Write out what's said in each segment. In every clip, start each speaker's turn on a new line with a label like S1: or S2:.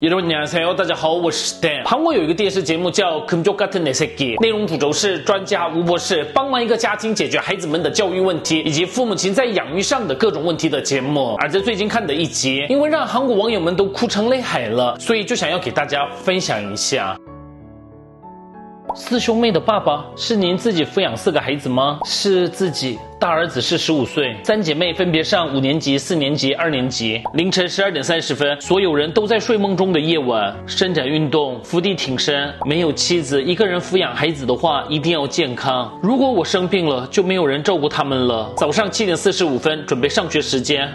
S1: 여러분안녕하세요，大家好，我是 Stan。韩国有一个电视节目叫《금쪽같은내새끼》，内容主轴是专家吴博士帮忙一个家庭解决孩子们的教育问题，以及父母亲在养育上的各种问题的节目。而在最近看的一集，因为让韩国网友们都哭成泪海了，所以就想要给大家分享一下。 四兄妹的爸爸是您自己抚养四个孩子吗？是自己。大儿子是十五岁，三姐妹分别上五年级、四年级、二年级。凌晨十二点三十分，所有人都在睡梦中的夜晚，伸展运动、伏地挺身。没有妻子，一个人抚养孩子的话，一定要健康。如果我生病了，就没有人照顾他们了。早上七点四十五分，准备上学时间。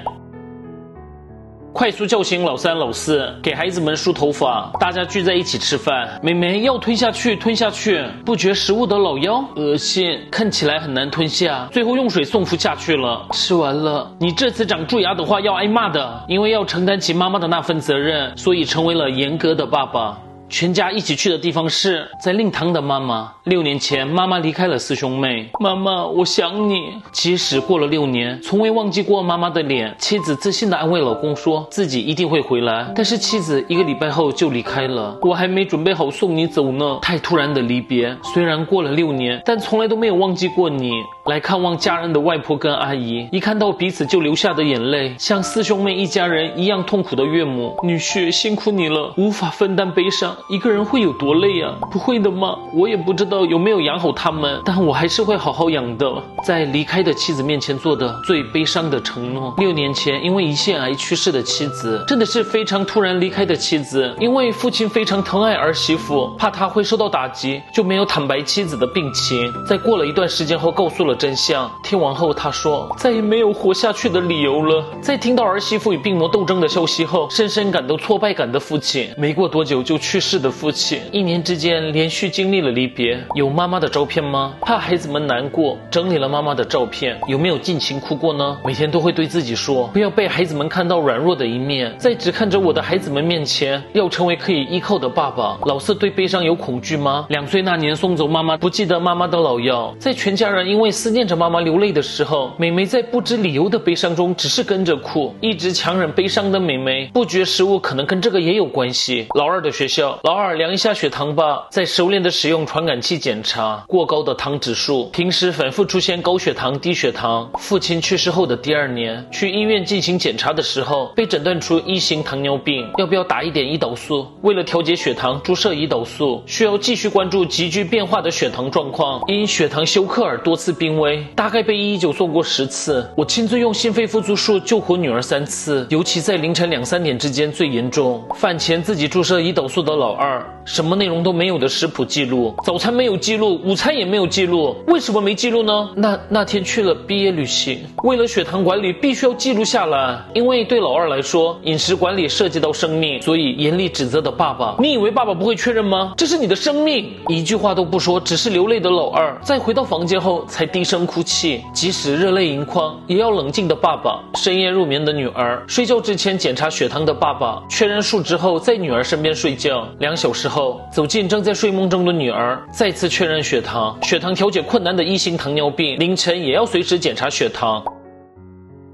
S1: 快速叫醒老三、老四，给孩子们梳头发。大家聚在一起吃饭。妹妹要吞下去，吞下去。不觉食物的老妖，恶心，看起来很难吞下。最后用水送服下去了。吃完了。你这次长蛀牙的话要挨骂的，因为要承担起妈妈的那份责任，所以成为了严格的爸爸。全家一起去的地方是在令堂的妈妈。六年前，妈妈离开了四兄妹。妈妈，我想你。即使过了六年，从未忘记过妈妈的脸。妻子自信地安慰老公，说自己一定会回来。但是妻子一个礼拜后就离开了。我还没准备好送你走呢。太突然的离别。虽然过了六年，但从来都没有忘记过你。来看望家人的外婆跟阿姨，一看到彼此就流下的眼泪，像四兄妹一家人一样痛苦的岳母、女婿，辛苦你了，无法分担悲伤。一个人会有多累啊？不会的吗？我也不知道有没有养好他们，但我还是会好好养的。在离开的妻子面前做的最悲伤的承诺。六年前因为胰腺癌去世的妻子，真的是非常突然离开的妻子。因为父亲非常疼爱儿媳妇，怕她会受到打击，就没有坦白妻子的病情。在过了一段时间后，告诉了真相。听完后，他说再也没有活下去的理由了。在听到儿媳妇与病魔斗争的消息后，深深感到挫败感的父亲，没过多久就去世。的父亲一年之间连续经历了离别，有妈妈的照片吗？怕孩子们难过，整理了妈妈的照片，有没有尽情哭过呢？每天都会对自己说，不要被孩子们看到软弱的一面，在只看着我的孩子们面前，要成为可以依靠的爸爸。老四对悲伤有恐惧吗？两岁那年送走妈妈，不记得妈妈的老幺，在全家人因为思念着妈妈流泪的时候，美眉在不知理由的悲伤中只是跟着哭，一直强忍悲伤的美眉，不觉食物可能跟这个也有关系。老二的学校。老二量一下血糖吧，在熟练的使用传感器检查过高的糖指数，平时反复出现高血糖、低血糖。父亲去世后的第二年，去医院进行检查的时候，被诊断出一型糖尿病，要不要打一点胰岛素？为了调节血糖，注射胰岛素，需要继续关注急剧变化的血糖状况。因血糖休克而多次病危，大概被一一九做过十次。我亲自用心肺复苏术救活女儿三次，尤其在凌晨两三点之间最严重。饭前自己注射胰岛素的老。二什么内容都没有的食谱记录，早餐没有记录，午餐也没有记录，为什么没记录呢？那那天去了毕业旅行，为了血糖管理必须要记录下来，因为对老二来说，饮食管理涉及到生命，所以严厉指责的爸爸，你以为爸爸不会确认吗？这是你的生命，一句话都不说，只是流泪的老二，在回到房间后才低一声哭泣，即使热泪盈眶，也要冷静的爸爸，深夜入眠的女儿，睡觉之前检查血糖的爸爸，确认数值后在女儿身边睡觉。两小时后，走进正在睡梦中的女儿，再次确认血糖，血糖调节困难的一型糖尿病，凌晨也要随时检查血糖。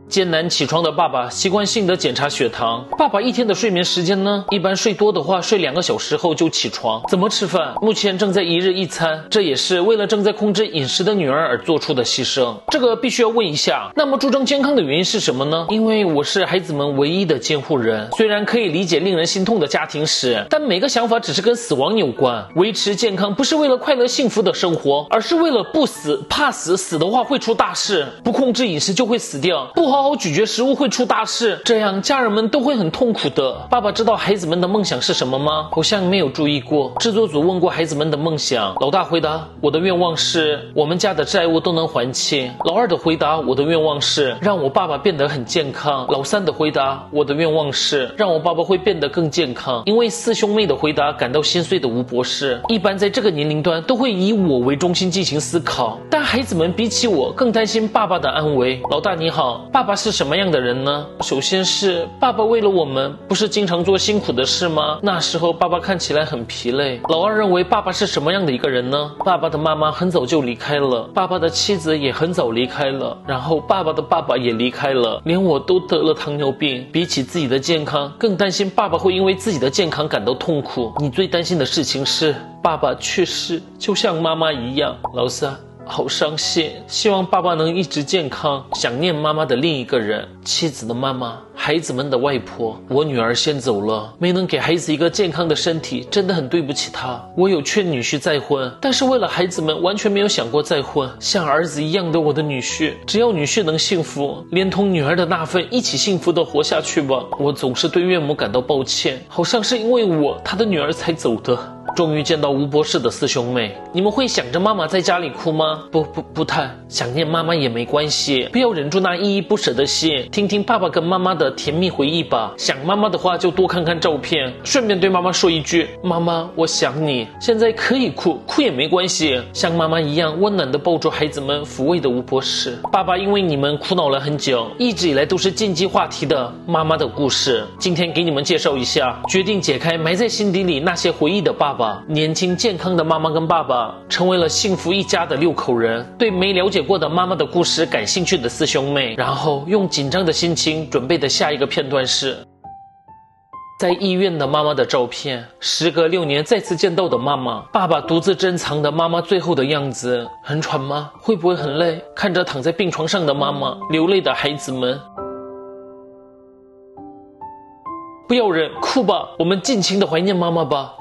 S1: 艰难起床的爸爸习惯性的检查血糖。爸爸一天的睡眠时间呢？一般睡多的话，睡两个小时后就起床。怎么吃饭？目前正在一日一餐，这也是为了正在控制饮食的女儿而做出的牺牲。这个必须要问一下。那么注重健康的原因是什么呢？因为我是孩子们唯一的监护人。虽然可以理解令人心痛的家庭史，但每个想法只是跟死亡有关。维持健康不是为了快乐幸福的生活，而是为了不死。怕死，死的话会出大事。不控制饮食就会死掉。不好。好好咀嚼食物会出大事，这样家人们都会很痛苦的。爸爸知道孩子们的梦想是什么吗？好像没有注意过。制作组问过孩子们的梦想，老大回答：“我的愿望是我们家的债务都能还清。”老二的回答：“我的愿望是让我爸爸变得很健康。”老三的回答：“我的愿望是让我爸爸会变得更健康。”因为四兄妹的回答感到心碎的吴博士，一般在这个年龄段都会以我为中心进行思考，但孩子们比起我更担心爸爸的安危。老大你好，爸。爸爸是什么样的人呢？首先是爸爸为了我们，不是经常做辛苦的事吗？那时候爸爸看起来很疲累。老二认为爸爸是什么样的一个人呢？爸爸的妈妈很早就离开了，爸爸的妻子也很早离开了，然后爸爸的爸爸也离开了，连我都得了糖尿病。比起自己的健康，更担心爸爸会因为自己的健康感到痛苦。你最担心的事情是爸爸去世，就像妈妈一样，老三。好伤心，希望爸爸能一直健康。想念妈妈的另一个人，妻子的妈妈，孩子们的外婆。我女儿先走了，没能给孩子一个健康的身体，真的很对不起她。我有劝女婿再婚，但是为了孩子们，完全没有想过再婚。像儿子一样的我的女婿，只要女婿能幸福，连同女儿的那份一起幸福的活下去吧。我总是对岳母感到抱歉，好像是因为我，他的女儿才走的。终于见到吴博士的四兄妹，你们会想着妈妈在家里哭吗？不不不太想念妈妈也没关系，不要忍住那依依不舍的心，听听爸爸跟妈妈的甜蜜回忆吧。想妈妈的话就多看看照片，顺便对妈妈说一句：妈妈，我想你。现在可以哭，哭也没关系，像妈妈一样温暖的抱住孩子们，抚慰的吴博士。爸爸因为你们苦恼了很久，一直以来都是禁忌话题的妈妈的故事，今天给你们介绍一下，决定解开埋在心底里那些回忆的爸爸。年轻健康的妈妈跟爸爸成为了幸福一家的六口人。对没了解过的妈妈的故事感兴趣的四兄妹，然后用紧张的心情准备的下一个片段是，在医院的妈妈的照片。时隔六年再次见到的妈妈，爸爸独自珍藏的妈妈最后的样子。很喘吗？会不会很累？看着躺在病床上的妈妈，流泪的孩子们，不要忍，哭吧，我们尽情的怀念妈妈吧。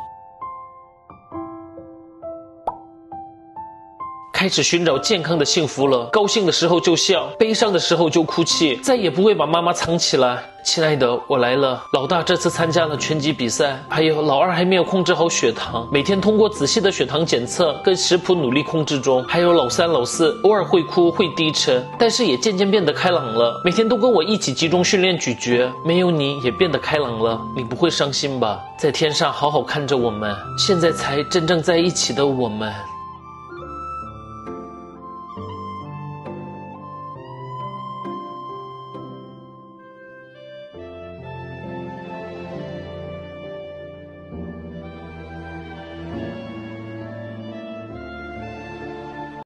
S1: 开始寻找健康的幸福了，高兴的时候就笑，悲伤的时候就哭泣，再也不会把妈妈藏起来。亲爱的，我来了。老大这次参加了拳击比赛，还有老二还没有控制好血糖，每天通过仔细的血糖检测跟食谱努力控制中。还有老三、老四偶尔会哭会低沉，但是也渐渐变得开朗了，每天都跟我一起集中训练咀嚼。没有你也变得开朗了，你不会伤心吧？在天上好好看着我们，现在才真正在一起的我们。